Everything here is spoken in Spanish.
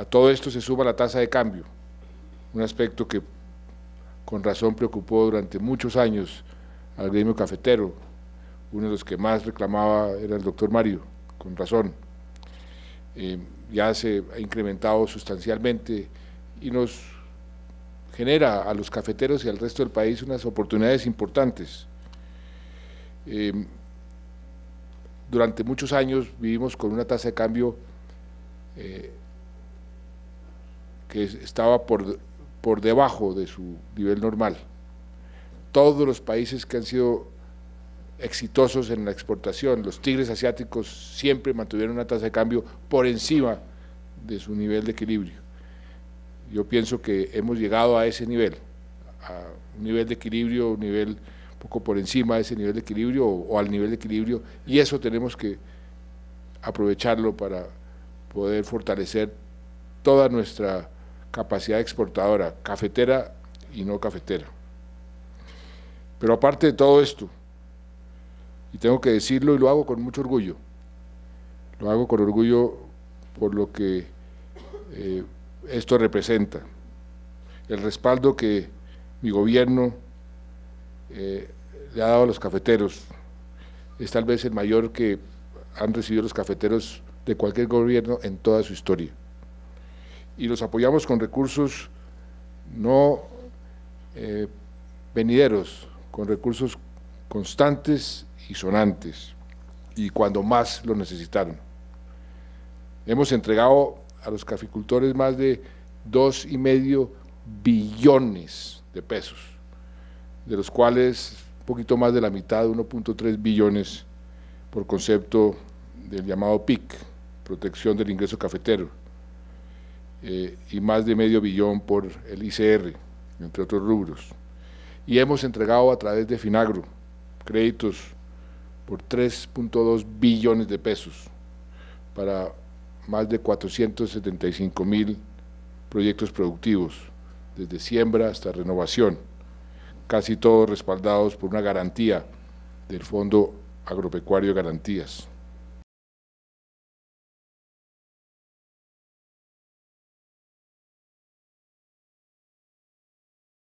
A todo esto se suma la tasa de cambio, un aspecto que con razón preocupó durante muchos años al gremio cafetero, uno de los que más reclamaba era el doctor Mario, con razón. Eh, ya se ha incrementado sustancialmente y nos genera a los cafeteros y al resto del país unas oportunidades importantes. Eh, durante muchos años vivimos con una tasa de cambio eh, que estaba por, por debajo de su nivel normal. Todos los países que han sido exitosos en la exportación, los tigres asiáticos siempre mantuvieron una tasa de cambio por encima de su nivel de equilibrio. Yo pienso que hemos llegado a ese nivel, a un nivel de equilibrio, un nivel un poco por encima de ese nivel de equilibrio o, o al nivel de equilibrio, y eso tenemos que aprovecharlo para poder fortalecer toda nuestra capacidad exportadora, cafetera y no cafetera. Pero aparte de todo esto, y tengo que decirlo y lo hago con mucho orgullo, lo hago con orgullo por lo que eh, esto representa, el respaldo que mi gobierno eh, le ha dado a los cafeteros, es tal vez el mayor que han recibido los cafeteros de cualquier gobierno en toda su historia y los apoyamos con recursos no eh, venideros, con recursos constantes y sonantes, y cuando más lo necesitaron. Hemos entregado a los caficultores más de dos y medio billones de pesos, de los cuales un poquito más de la mitad, 1.3 billones, por concepto del llamado PIC, protección del ingreso cafetero, eh, y más de medio billón por el ICR, entre otros rubros. Y hemos entregado a través de Finagro créditos por 3.2 billones de pesos para más de 475 mil proyectos productivos, desde siembra hasta renovación, casi todos respaldados por una garantía del Fondo Agropecuario de Garantías.